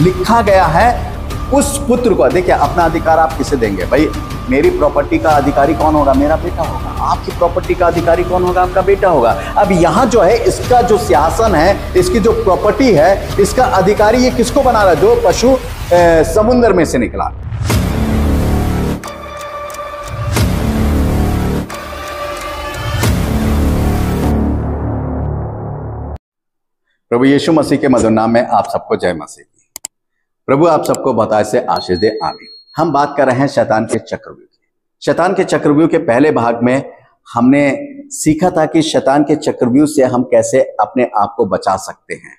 लिखा गया है, उस पुत्र को। देखिए, अपना अधिकार आप किसे देंगे? भाई, मेरी प्रॉपर्टी का अधिकारी कौन होगा? मेरा बेटा होगा। आपकी प्रॉपर्टी का अधिकारी कौन होगा? आपका बेटा होगा। अब यहाँ जो है, इसका जो सिंहासन है, इसकी जो प्रॉपर्टी है, इसका अधिकारी ये किसको बना रहा है? जो पशु समुन्द्र में से निकला। प्रभु यीशु मसीह के मधुर नाम में आप सबको जय मसीह। प्रभु, आप सबको बताए से आशीष दे, आमीन। हम बात कर रहे हैं शैतान के चक्रव्यूह की। शैतान के चक्रव्यूह के पहले भाग में हमने सीखा था कि शैतान के चक्रव्यूह से हम कैसे अपने आप को बचा सकते हैं।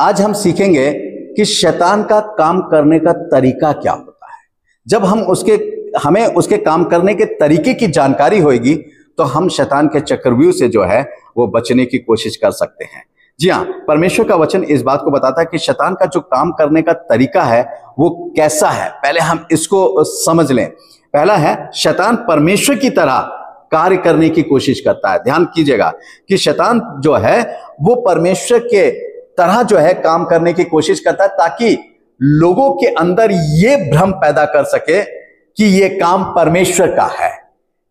आज हम सीखेंगे कि शैतान का काम करने का तरीका क्या होता है। जब हम उसके, हमें उसके काम करने के तरीके की जानकारी होगी तो हम शैतान के चक्रव्यूह से जो है, वो बचने की कोशिश कर सकते हैं। जी हाँ परमेश्वर का वचन इस बात को बताता है कि शैतान का जो काम करने का तरीका है, वो कैसा है? पहले हम इसको समझ लें। पहला है, शैतान परमेश्वर की तरह कार्य करने की कोशिश करता है। ध्यान कीजिएगा कि शैतान जो है, वो परमेश्वर के तरह जो है काम करने की कोशिश करता है ताकि लोगों के अंदर ये भ्रम पैदा कर सके कि ये काम परमेश्वर का है।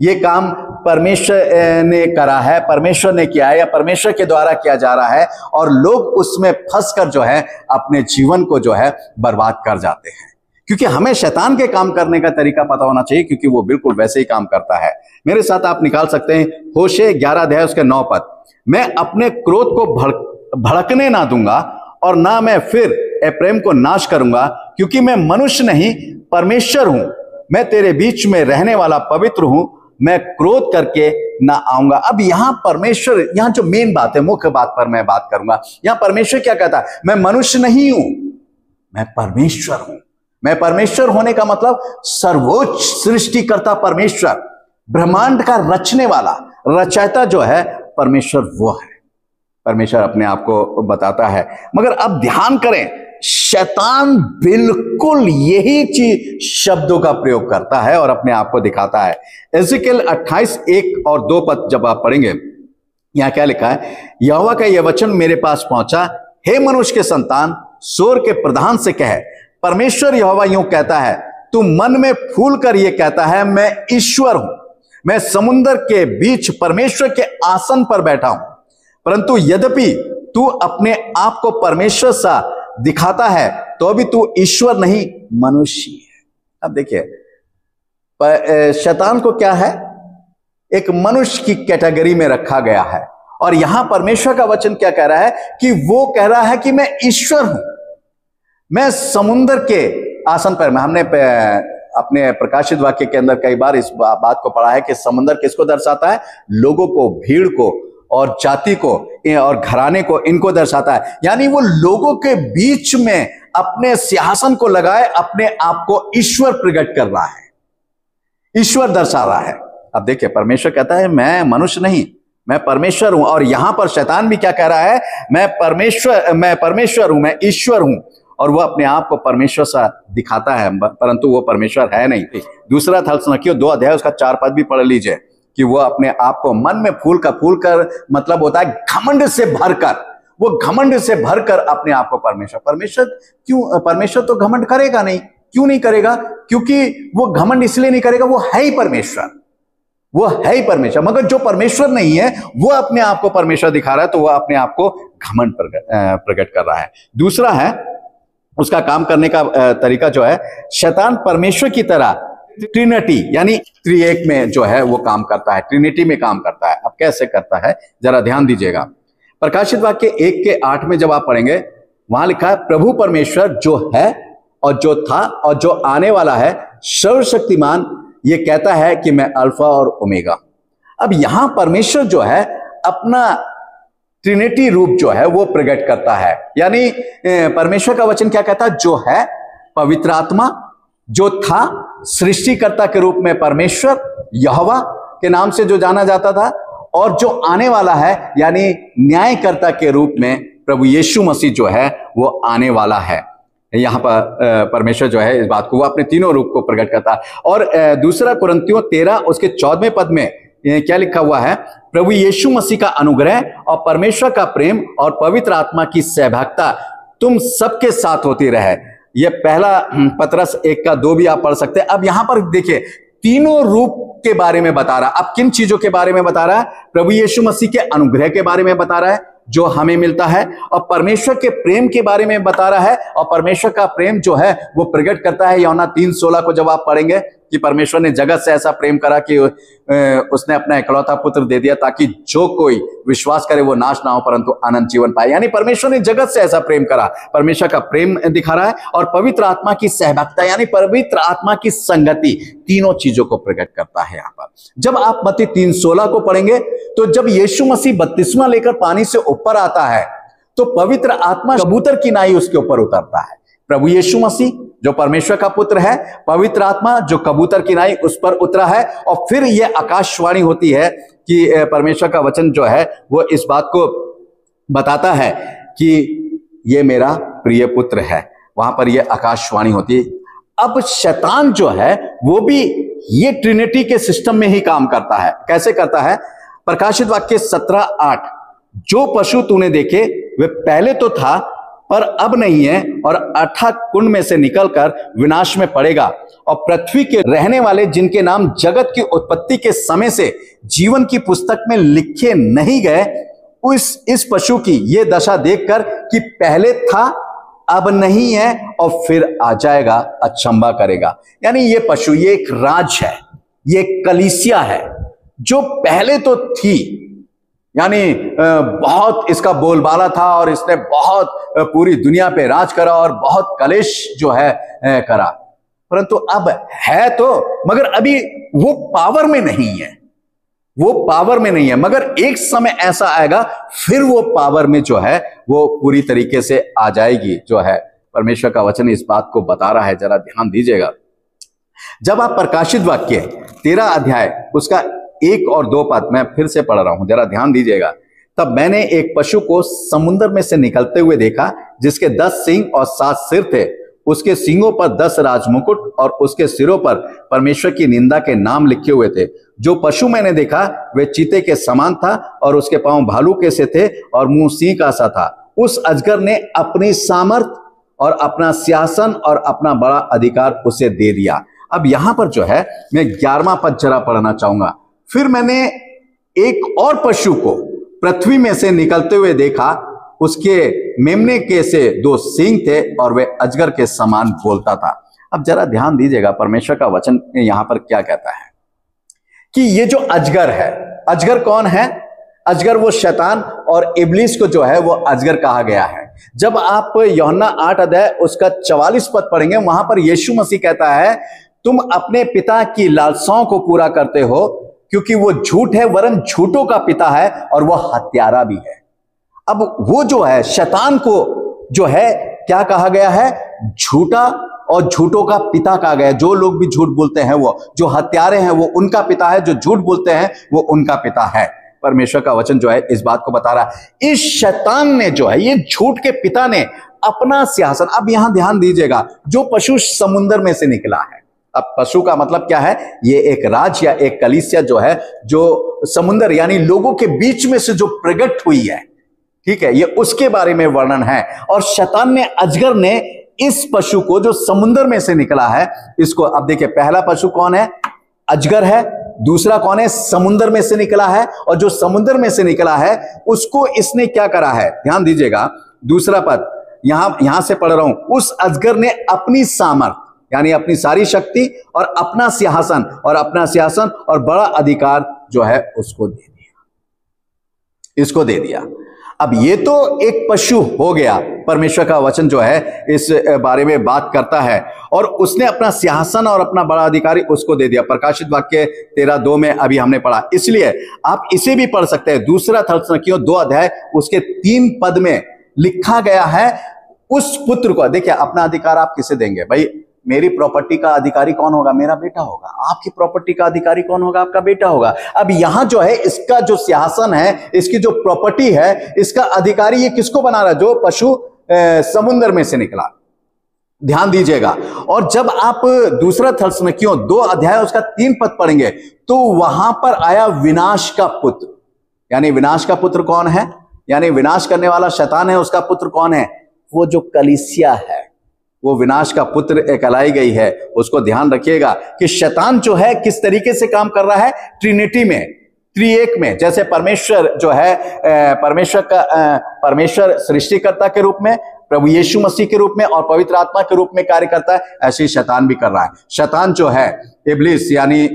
ये काम परमेश्वर ने करा है, परमेश्वर ने किया है या परमेश्वर के द्वारा किया जा रहा है और लोग उसमें फंसकर जो है, अपने जीवन को जो है, बर्बाद कर जाते हैं। क्योंकि हमें शैतान के काम करने का तरीका पता होना चाहिए, क्योंकि वो बिल्कुल वैसे ही काम करता है। मेरे साथ आप निकाल सकते हैं, होशे ग्यारह अध्याय, उसके नौ पद। मैं अपने क्रोध को भड़क भड़कने ना दूँगा और ना मैं फिर प्रेम को नाश करूँगा, क्योंकि मैं मनुष्य नहीं, परमेश्वर हूँ। मैं तेरे बीच में रहने वाला पवित्र हूँ मैं क्रोध करके ना आऊँगा। अब यहाँ परमेश्वर, यहाँ जो मेन बात है, मुख्य बात पर मैं बात करूँगा। यहाँ परमेश्वर क्या कहता है? मैं मनुष्य नहीं हूँ, मैं परमेश्वर हूँ। मैं परमेश्वर होने का मतलब सर्वोच्च सृष्टिकर्ता परमेश्वर, ब्रह्मांड का रचने वाला। रचयिता जो है, परमेश्वर वो है। परमेश्वर अपने आप को बताता है। मगर अब ध्यान करें शैतान बिल्कुल यही चीज़ शब्दों का प्रयोग करता है और अपने आप को दिखाता है। एजिकल 28 एक और दो पद जब आप पढ़ेंगे, यहाँ क्या लिखा है? यहोवा का यह वचन मेरे पास पहुँचा, हे मनुष्य के संतान सोर के प्रधान से कहे, परमेश्वर यहोवा यूँ कहता है, तू मन में फूल कर यह कहता है, मैं ईश्वर हूँ, मैं समुन्दर के बीच परमेश्वर के आसन पर बैठा हूँ, परंतु यद्यपि तू अपने आप को परमेश्वर सा दिखाता है तो भी तू ईश्वर नहीं, मनुष्य है। अब देखिए शैतान को क्या है? एक मनुष्य की कैटेगरी में रखा गया है। और यहाँ परमेश्वर का वचन क्या कह रहा है? कि वो कह रहा है कि मैं ईश्वर हूँ। मैं समुद्र के आसन पर, मैं, हमने अपने प्रकाशित वाक्य के अंदर कई बार इस बात को पढ़ा है कि समुद्र किसको दर्शाता है? लोगों को, भीड़ को और जाति को। और घराने को, इनको दर्शाता है। यानी वो लोगों के बीच में अपने सिंहासन को लगाए, अपने आप को ईश्वर प्रकट कर रहा है। ईश्वर दर्शा रहा है। अब देखिए, परमेश्वर कहता है, मैं मनुष्य नहीं, मैं परमेश्वर हूँ। और यहाँ पर शैतान भी क्या कह रहा है, मैं परमेश्वर मैं परमेश्वर हूँ, मैं ईश्वर हूँ। और वह अपने आप को परमेश्वर सा दिखाता है, परंतु वो परमेश्वर है नहीं। दूसरा थल थलसनकियो दो अध्याय, उसका चार पद भी पढ़ लीजिए। कि वो अपने आप को मन में फूल का, फूल कर मतलब होता है घमंड से भरकर, वो घमंड से भरकर अपने आप को परमेश्वर परमेश्वर क्यों, परमेश्वर तो घमंड करेगा नहीं, क्यों नहीं करेगा? क्योंकि वो घमंड इसलिए नहीं करेगा, वो है ही परमेश्वर, वो है ही परमेश्वर, मगर जो परमेश्वर नहीं है, वो अपने आप को परमेश्वर दिखा रहा है तो वो अपने आप को घमंड प्रकट कर रहा है। दूसरा है, उसका काम करने का तरीका जो है, शैतान परमेश्वर की तरह ट्रिनिटी यानी त्रिएक में जो है वो काम करता है ट्रिनिटी में काम करता है। अब कैसे करता है? जरा ध्यान दीजिएगा। प्रकाशित वाक्य एक के आठ में जब आप पढ़ेंगे, वहाँ लिखा है, प्रभु परमेश्वर जो है और जो था और जो आने वाला है, सर्वशक्तिमान, ये कहता है कि मैं अल्फ़ा और ओमेगा। अब यहाँ परमेश्वर जो है, अपना ट्रिनिटी रूप जो है वो प्रकट करता है। यानी परमेश्वर का वचन क्या कहता है? जो है पवित्र आत्मा, जो था सृष्टिकर्ता के रूप में परमेश्वर, यहोवा के नाम से जो जाना जाता था, और जो आने वाला है, यानी न्यायकर्ता के रूप में प्रभु यीशु मसीह जो है, वो आने वाला है। यहाँ पर परमेश्वर जो है, इस बात को वो अपने तीनों रूप को प्रकट करता। है और दूसरा कुरंतियों तेरह, उसके चौदहवें पद में क्या लिखा हुआ है? प्रभु यीशु मसीह का अनुग्रह और परमेश्वर का प्रेम और पवित्र आत्मा की सहभागिता तुम सबके साथ होती रहे। ये पहला हम्म, पत्रस एक का दो भी आप पढ़ सकते हैं। अब यहाँ पर देखिए तीनों रूप के बारे में बता रहा अब किन चीज़ों के बारे में बता रहा है? प्रभु यीशु मसीह के अनुग्रह के बारे में बता रहा है जो हमें मिलता है और परमेश्वर के प्रेम के बारे में बता रहा है और परमेश्वर का प्रेम जो है वो प्रकट करता है। यौना तीन सोलह को जब आप पढ़ेंगे कि परमेश्वर ने जगत से ऐसा प्रेम करा कि उसने अपना इकलौता पुत्र दे दिया ताकि जो कोई विश्वास करे वो नाश ना हो, परंतु आनंद जीवन पाए। यानी परमेश्वर ने जगत से ऐसा प्रेम करा। परमेश्वर का प्रेम दिखा रहा है और पवित्र आत्मा की सहभागिता, यानी पवित्र आत्मा की संगति तीनों चीज़ों को प्रकट करता है यहाँ पर। जब आप मती तीन सोलह को पढ़ेंगे तो जब यीशु मसीह बत्तीसवा लेकर पानी से ऊपर आता है तो पवित्र आत्मा कबूतर की नाई उसके ऊपर उतरता है। प्रभु यीशु मसीह जो परमेश्वर का पुत्र है, पवित्र आत्मा जो कबूतर की नाई उस पर उतरा है, और फिर यह आकाशवाणी होती है कि परमेश्वर का वचन जो है, वो इस बात को बताता है कि ये मेरा प्रिय पुत्र है। वहाँ पर यह आकाशवाणी होती है। अब शैतान जो है, वो भी ये ट्रिनिटी के सिस्टम में ही काम करता है। कैसे करता है? प्रकाशित वाक्य सत्रह आठ, जो पशु तूने देखे, वे पहले तो था पर अब नहीं है और अठा कुंड में से निकलकर विनाश में पड़ेगा। और पृथ्वी के रहने वाले जिनके नाम जगत की उत्पत्ति के समय से जीवन की पुस्तक में लिखे नहीं गए, उस, इस पशु की यह दशा देखकर कि पहले था, अब नहीं है और फिर आ जाएगा, अचंबा करेगा। यानी ये पशु, ये एक राज है, ये कलीसिया है, जो पहले तो थी यानी बहुत इसका बोलबाला था और इसने बहुत पूरी दुनिया पे राज करा और बहुत कलेश जो है करा। परंतु अब है तो मगर अभी वो पावर में नहीं है। वो पावर में नहीं है, मगर एक समय ऐसा आएगा, फिर वो पावर में जो है, वो पूरी तरीके से आ जाएगी, जो है। परमेश्वर का वचन इस बात को बता रहा है, जरा ध्यान दीजिएगा। जब आप प्रकाशित वाक्य तेरा अध्याय, उसका एक और दो पद मैं फिर से पढ़ रहा हूँ, जरा ध्यान दीजिएगा। तब मैंने एक पशु को समुन्द्र में से निकलते हुए देखा, जिसके दस सिंह और सात सिर थे। उसके सिंगों पर दस राजमुकुट और उसके सिरों पर परमेश्वर की निंदा के नाम लिखे हुए थे। जो पशु मैंने देखा, वे चीते के समान था और उसके पाँव भालू के से थे और मुँह सिंह का सा था। उस अजगर ने अपनी सामर्थ और अपना सियासन और अपना बड़ा अधिकार उसे दे दिया। अब यहाँ पर जो है, मैं ग्यारहवा पद जरा पढ़ना चाहूँगा। फिर मैंने एक और पशु को पृथ्वी में से निकलते हुए देखा। उसके मेमने के से दो सिंह थे और वे अजगर के समान बोलता था। अब जरा ध्यान दीजिएगा, परमेश्वर का वचन यहाँ पर क्या कहता है? कि ये जो अजगर है, अजगर कौन है? अजगर वो शैतान और इबलिस को जो है वो अजगर कहा गया है। जब आप योहन्ना आठ अध्याय उसका चवालीस पद पढ़ेंगे, वहाँ पर यीशु मसीह कहता है, तुम अपने पिता की लालसाओं को पूरा करते हो क्योंकि वो झूठ है, वरन झूठों का पिता है और वह हत्यारा भी है। अब वो जो है, शैतान को जो है, क्या कहा गया है? झूठा और झूठों का पिता कहा गया जो लोग भी झूठ बोलते हैं, वो जो हत्यारे हैं, वो उनका पिता है, जो झूठ बोलते हैं, वो उनका पिता है। परमेश्वर का वचन जो है, इस बात को बता रहा है। इस शैतान ने जो है, ये झूठ के पिता ने अपना सिंहासन, अब यहाँ ध्यान दीजिएगा, जो पशु समुन्द्र में से निकला है अब पशु का मतलब क्या है? ये एक राज या एक कलिसिया जो है, जो समुन्द्र यानी लोगों के बीच में से जो प्रकट हुई है, ठीक है? ये उसके बारे में वर्णन है। और शतान ने, अजगर ने इस पशु को जो समुन्द्र में से निकला है, इसको अब देखिए, पहला पशु कौन है? अजगर है। दूसरा कौन है? समुन्द्र में से निकला है। और जो समुन्द्र में से निकला है, उसको इसने क्या करा है? ध्यान दीजिएगा। दूसरा पद, यहाँ यहाँ से पढ़ रहा हूँ। उस अजगर ने अपनी सामर्थ यानी अपनी सारी शक्ति और अपना सिंहासन, और अपना सिंहासन और बड़ा अधिकार जो है उसको दे दिया। इसको दे दिया। अब ये तो एक पशु हो गया, परमेश्वर का वचन जो है, इस बारे में बात करता है। और उसने अपना सिंहासन और अपना बड़ा अधिकारी उसको दे दिया। प्रकाशित वाक्य तेरा दो में अभी हमने पढ़ा। इसलिए आप इसे भी पढ़ सकते हैं। दूसरा थर्सनकियों दो अध्याय, उसके तीन पद में लिखा गया है, उस पुत्र को। देखिए, अपना अधिकार आप किसे देंगे? भाई मेरी प्रॉपर्टी का अधिकारी कौन होगा? मेरा बेटा होगा। आपकी प्रॉपर्टी का अधिकारी कौन होगा? आपका बेटा होगा। अब यहाँ जो है, इसका जो सिंहासन है, इसकी जो प्रॉपर्टी है, इसका अधिकारी ये किसको बना रहा है? जो पशु समुन्द्र में से निकला। ध्यान दीजिएगा। और जब आप दूसरा क्यों, दो अध्याय उसका तीन पद पढ़ेंगे तो वहाँ पर आया विनाश का पुत्र। यानी विनाश का पुत्र कौन है? यानी विनाश करने वाला शैतान है, उसका पुत्र कौन है? वो जो कलिसिया है। वो विनाश का पुत्र कहलाई गई है, उसको ध्यान रखिएगा कि शैतान जो है किस तरीके से काम कर रहा है? ट्रिनिटी में, त्रिएक में, जैसे परमेश्वर जो है परमेश्वर का परमेश्वर सृष्टिकर्ता के रूप में, प्रभु यीशु मसीह के रूप में और पवित्र आत्मा के रूप में कार्य करता है, ऐसे ही शैतान भी कर रहा है। शैतान जो है इबलिस यानी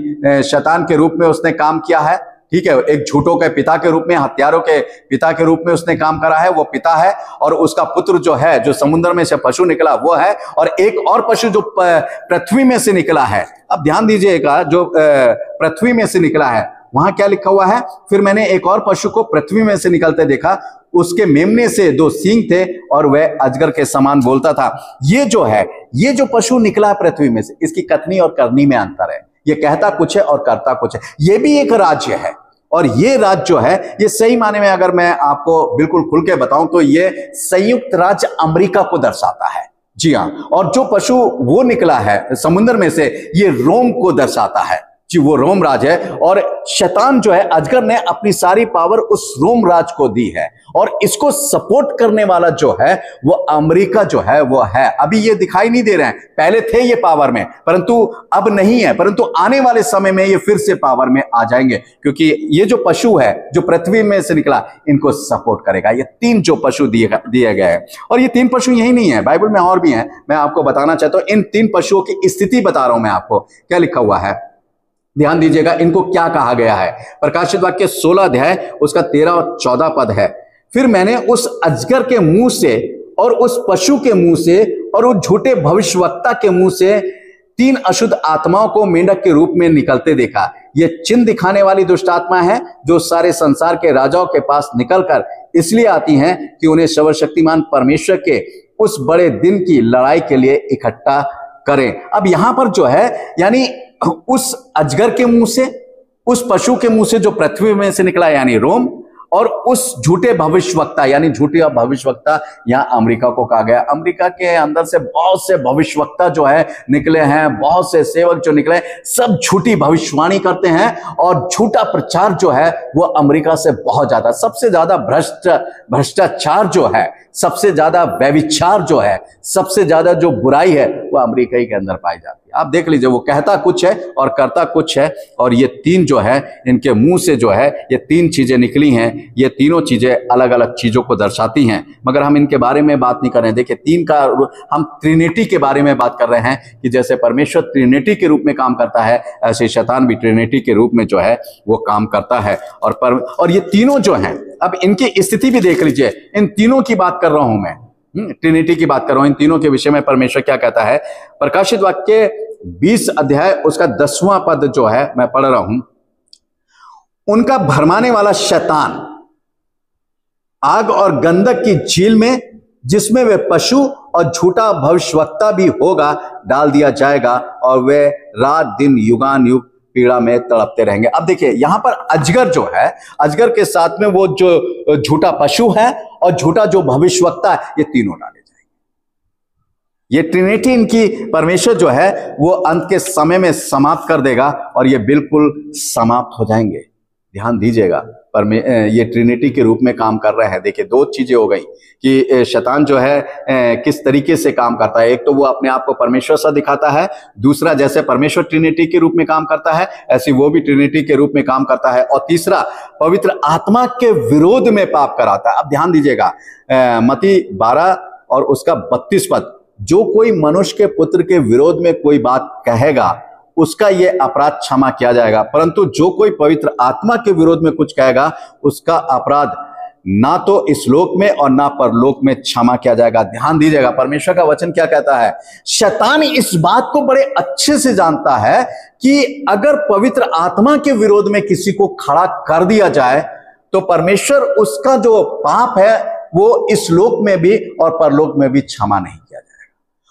शैतान के रूप में उसने काम किया है ठीक है, एक झूठों के पिता के रूप में, हत्यारों के पिता के रूप में उसने काम करा है, वो पिता है, और उसका पुत्र जो है, जो समुद्र में से पशु निकला, वो है, और एक और पशु जो पृथ्वी में से निकला है। अब ध्यान दीजिएगा जो पृथ्वी में से निकला है, वहाँ क्या लिखा हुआ है? फिर मैंने एक और पशु को पृथ्वी में से निकलते देखा, उसके मेमने से दो सींग थे, और वह अजगर के समान बोलता था, ये जो है, ये जो पशु निकला पृथ्वी में से, इसकी कथनी और करनी में अंतर है। ये कहता कुछ है और करता कुछ है। ये भी एक राज्य है। और ये राज्य जो है, ये सही माने में अगर मैं आपको बिल्कुल खुल के बताऊँ तो ये संयुक्त राज्य अमेरिका को दर्शाता है। जी हाँ। और जो पशु वो निकला है समुद्र में से, ये रोम को दर्शाता है। जी, वो रोम राज है और शैतान जो है, अजगर ने अपनी सारी पावर उस रोम राज को दी है और इसको सपोर्ट करने वाला जो है, वो अमेरिका जो है, वो है। अभी ये दिखाई नहीं दे रहे हैं। पहले थे ये पावर में, परंतु अब नहीं है। परंतु आने वाले समय में ये फिर से पावर में आ जाएँगे, क्योंकि ये जो पशु है, जो पृथ्वी में से निकला, इनको सपोर्ट करेगा। ये तीन जो पशु दिए दिए गए हैं। और ये तीन पशु यही नहीं है। बाइबल में और भी है। मैं आपको बताना चाहता हूँ, इन तीन पशुओं की स्थिति बता रहा हूँ मैं आपको। क्या लिखा हुआ है? ध्यान दीजिएगा, इनको क्या कहा गया है? प्रकाशित वाक्य सोलह अध्याय, उसका तेरह और चौदह पद है। फिर मैंने उस अजगर के मुँह से और उस पशु के मुँह से और उस झूठे भविष्यवक्ता के मुँह से तीन अशुद्ध आत्माओं को मेंढक के रूप में निकलते देखा। ये चिन्ह दिखाने वाली दुष्ट आत्मा है, जो सारे संसार के राजाओं के पास निकलकर इसलिए आती हैं कि उन्हें सर्वशक्तिमान परमेश्वर के उस बड़े दिन की लड़ाई के लिए इकट्ठा करें। अब यहाँ पर जो है, यानी उस अजगर के मुँह से, उस पशु के मुँह से जो पृथ्वी में से निकला, यानी रोम और उस झूठे भविष्यवक्ता, यानी झूठे भविष्यवक्ता, यहाँ अमेरिका को कहा गया। अमेरिका के अंदर से बहुत से भविष्यवक्ता जो है, निकले हैं, बहुत से सेवक जो निकले सब झूठी भविष्यवाणी करते हैं और झूठा प्रचार जो है, वो अमेरिका से बहुत ज़्यादा, सबसे ज़्यादा भ्रष्ट, भ्रष्टाचार जो है, सबसे ज़्यादा व्यविचार जो है, सबसे ज़्यादा जो बुराई है, वो अमेरिका ही के अंदर पाई जाती है। आप देख लीजिए, वो कहता कुछ है और करता कुछ है और ये तीन जो है, इनके मुँह से जो है, ये तीन चीज़ें निकली हैं। ये तीनों चीज़ें अलग अलग चीज़ों को दर्शाती हैं। मगर हम इनके बारे में बात नहीं कर रहे देखिए तीन का हम ट्रिनिटी के बारे में बात कर रहे हैं कि जैसे परमेश्वर ट्रिनिटी के रूप में काम करता है ऐसे शैतान भी ट्रिनिटी के रूप में जो है वो काम करता है। और पर और ये तीनों जो हैं अब इनकी स्थिति भी देख लीजिए। इन तीनों की बात कर रहा हूँ मैं। ट्रिनिटी हम्म, की बात कर रहा हूँ। इन तीनों के विषय में परमेश्वर क्या कहता है? प्रकाशित वाक्य 20 अध्याय उसका दसवां पद जो है मैं पढ़ रहा हूँ। उनका भरमाने वाला शैतान। आग और गंधक की झील में, जिसमें वे पशु और झूठा भविष्यवक्ता भी होगा, डाल दिया जाएगा और वे रात दिन युगान युग पीड़ा में तड़पते रहेंगे। अब देखिए, यहाँ पर अजगर जो है, अजगर के साथ में वो जो झूठा पशु है और झूठा जो भविष्यवक्ता है, ये तीनों डाले जाएँगे। ये ट्रिनिटी इनकी परमेश्वर जो है, वो अंत के समय में समाप्त कर देगा और ये बिल्कुल समाप्त हो जाएँगे। ध्यान दीजिएगा। पर ये ट्रिनिटी के रूप में काम कर रहे हैं। देखिए, दो चीज़ें हो गई कि शैतान जो है किस तरीके से काम करता है। एक तो वो अपने आप को परमेश्वर सा दिखाता है, दूसरा जैसे परमेश्वर ट्रिनिटी के रूप में काम करता है, ऐसी वो भी ट्रिनिटी के रूप में काम करता है। और तीसरा, पवित्र आत्मा के विरोध में पाप कराता है। अब ध्यान दीजिएगा मती बारह और उसका बत्तीस पद। जो कोई मनुष्य के पुत्र के विरोध में कोई बात कहेगा उसका यह अपराध क्षमा किया जाएगा। परंतु जो कोई पवित्र आत्मा के विरोध में कुछ कहेगा, उसका अपराध ना तो इस लोक में और ना परलोक में क्षमा किया जाएगा। ध्यान दीजिएगा, परमेश्वर का वचन क्या कहता है? शैतान इस बात को बड़े अच्छे से जानता है कि अगर पवित्र आत्मा के विरोध में किसी को खड़ा कर दिया जाए तो परमेश्वर उसका जो पाप है, वो इस लोक में भी और परलोक में भी क्षमा नहीं।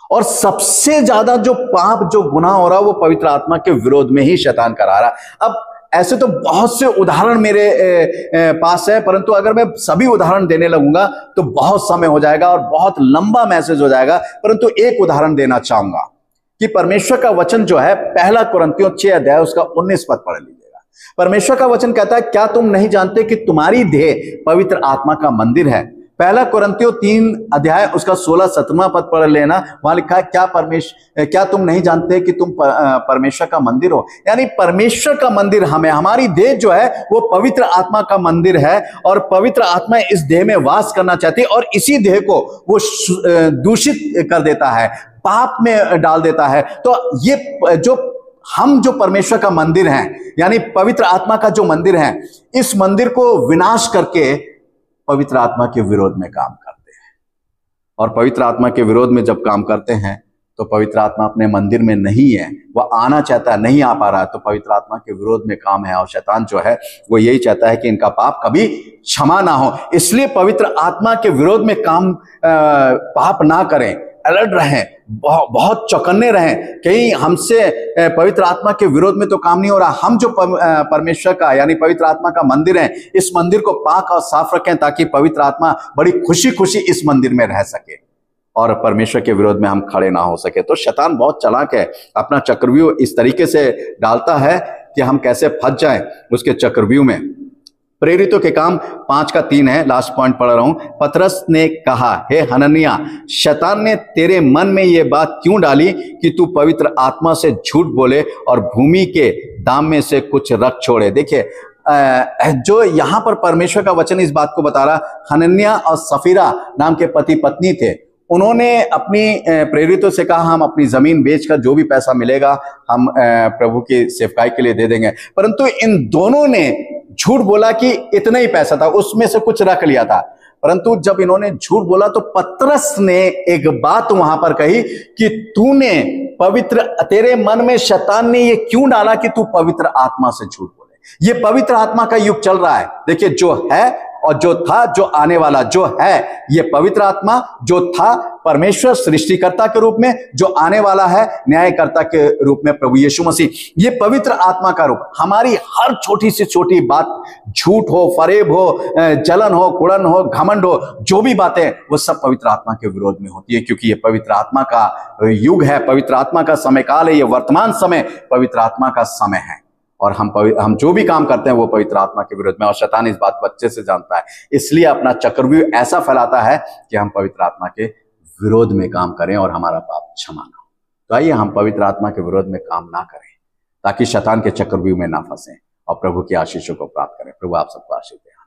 और सबसे ज़्यादा जो पाप, जो गुना हो रहा है, वो पवित्र आत्मा के विरोध में ही शैतान करा रहा अब ऐसे तो बहुत से उदाहरण मेरे पास है, परंतु अगर मैं सभी उदाहरण देने लगूँगा तो बहुत समय हो जाएगा और बहुत लंबा मैसेज हो जाएगा। परंतु एक उदाहरण देना चाहूँगा कि परमेश्वर का वचन जो है, पहला कुरंतियों छह अध्याय, उसका उन्नीस पद पढ़ लीजिएगा। परमेश्वर का वचन कहता है, क्या तुम नहीं जानते कि तुम्हारी देह पवित्र आत्मा का मंदिर है? पहला कुरंतियों तीन अध्याय, उसका सोलह सत्रवा पद पढ़ लेना। वहाँ लिखा है, क्या परमेश्वर क्या तुम नहीं जानते कि तुम परमेश्वर का मंदिर हो? यानी परमेश्वर का मंदिर हमें, हमारी देह जो है, वो पवित्र आत्मा का मंदिर है और पवित्र आत्मा इस देह में वास करना चाहती है और इसी देह को वो दूषित कर देता है, पाप में डाल देता है। तो ये जो हम जो परमेश्वर का मंदिर हैं, यानी पवित्र आत्मा का जो मंदिर है, इस मंदिर को विनाश करके पवित्र आत्मा के विरोध में काम करते हैं। और पवित्र आत्मा के विरोध में जब काम करते हैं तो पवित्र आत्मा अपने मंदिर में नहीं है, वह आना चाहता है, नहीं आ पा रहा है तो पवित्र आत्मा के विरोध में काम है। और शैतान जो है, वो यही चाहता है कि इनका पाप कभी क्षमा ना हो। इसलिए पवित्र आत्मा के विरोध में काम पाप ना करें। अलर्ट रहें बहुत चौकन्ने रहें, कहीं हमसे पवित्र आत्मा के विरोध में तो काम नहीं हो रहा। हम जो परमेश्वर का, यानी पवित्र आत्मा का मंदिर है, इस मंदिर को पाक और साफ़ रखें ताकि पवित्र आत्मा बड़ी खुशी खुशी इस मंदिर में रह सके और परमेश्वर के विरोध में हम खड़े ना हो सके। तो शैतान बहुत चलाक है, अपना चक्रव्यूह इस तरीके से डालता है कि हम कैसे फंस जाएँ उसके चक्रव्यूह में। प्रेरितों के काम पाँच का तीन है लास्ट पॉइंट पढ़ रहा हूँ। पतरस ने कहा, हे हननिया, शैतान ने तेरे मन में यह बात क्यों डाली कि तू पवित्र आत्मा से झूठ बोले और भूमि के दाम में से कुछ रख छोड़े? देखिए जो यहाँ पर परमेश्वर का वचन इस बात को बता रहा, हनन्या और सफीरा नाम के पति पत्नी थे। उन्होंने अपनी प्रेरितों से कहा, हम अपनी ज़मीन बेचकर जो भी पैसा मिलेगा, हम प्रभु की सेवकाई के लिए दे देंगे। परंतु इन दोनों ने झूठ बोला कि इतना ही पैसा था, उसमें से कुछ रख लिया था। परंतु जब इन्होंने झूठ बोला तो पत्रस ने एक बात वहाँ पर कही कि तूने पवित्र, तेरे मन में शैतान ने ये क्यों डाला कि तू पवित्र आत्मा से झूठ बोले? ये पवित्र आत्मा का युग चल रहा है। देखिए, जो है और जो था, जो आने वाला जो है, ये पवित्र आत्मा जो था परमेश्वर सृष्टिकर्ता के रूप में, जो आने वाला है न्यायकर्ता के रूप में प्रभु यीशु मसीह। ये पवित्र आत्मा का रूप। हमारी हर छोटी से छोटी बात, झूठ हो, फरेब हो जलन हो, कुड़न हो, घमंड हो, जो भी बातें, वो सब पवित्र आत्मा के विरोध में होती है, क्योंकि ये पवित्र आत्मा का युग है, पवित्र आत्मा का समय काल है, ये वर्तमान समय पवित्र आत्मा का समय है। और हम हम जो भी काम करते हैं, वो पवित्र आत्मा के विरोध में, और शैतान इस बात को अच्छे से जानता है। इसलिए अपना चक्रव्यूह ऐसा फैलाता है कि हम पवित्र आत्मा के विरोध में काम करें और हमारा पाप क्षमा ना हो। तो आइए, हम पवित्र आत्मा के विरोध में काम ना करें, ताकि शैतान के चक्रव्यूह में ना फंसे, और प्रभु की आशीषों को प्राप्त करें। प्रभु आप सबको आशीष दें।